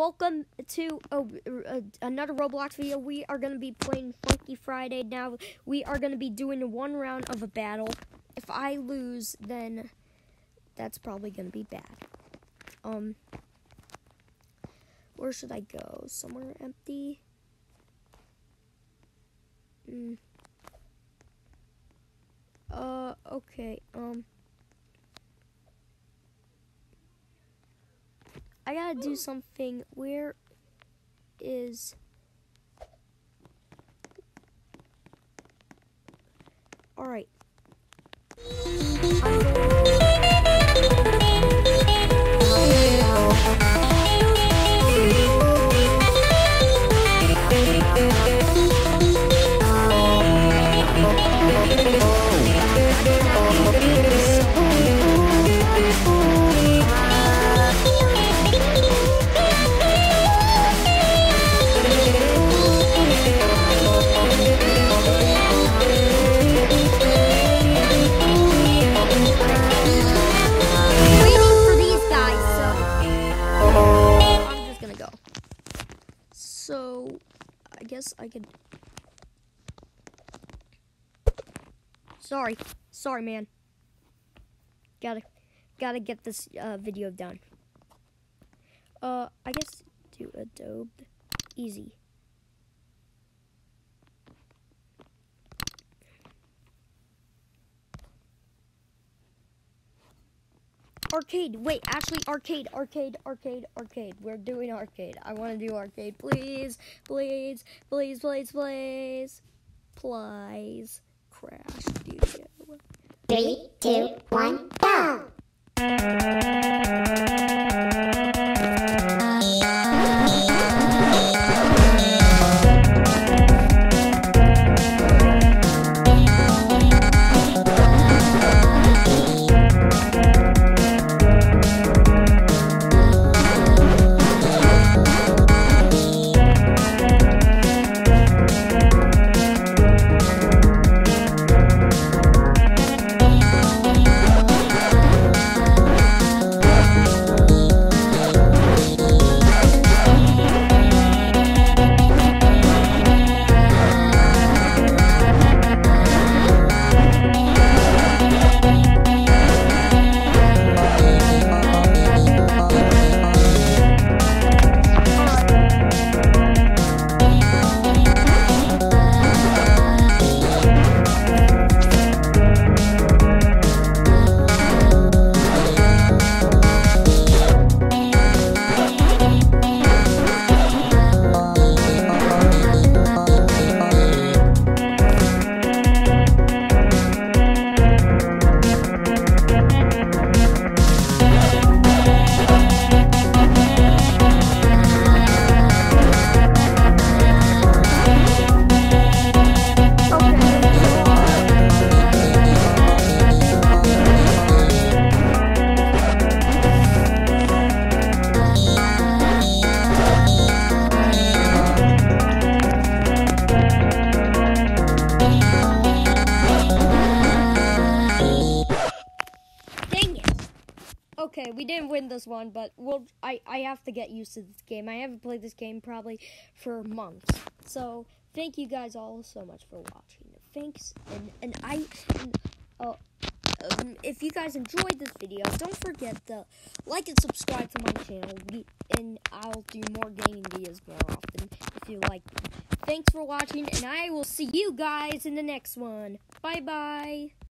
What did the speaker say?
welcome to uh, uh, another Roblox video. We are going to be playing Funky Friday. Now, we are going to be doing one round of a battle. If I lose, then that's probably going to be bad. Um, where should I go? Somewhere empty? Mm. Uh, okay, um... I gotta do something. Where is... Alright. I guess I could. Sorry, sorry, man. Gotta, gotta get this uh, video done. Uh, I guess do Adobe easy. Arcade. Wait, actually, arcade, arcade, arcade, arcade. We're doing arcade. I want to do arcade. Please, please, please, please, please. Please. Crash Studio. Three, two, one, go! Okay, we didn't win this one, but we'll. I I have to get used to this game. I haven't played this game probably for months. So thank you guys all so much for watching. Thanks, and and I. And, uh, um, if you guys enjoyed this video, don't forget to like and subscribe to my channel, we, and I'll do more gaming videos more often if you like. Thanks for watching, and I will see you guys in the next one. Bye bye.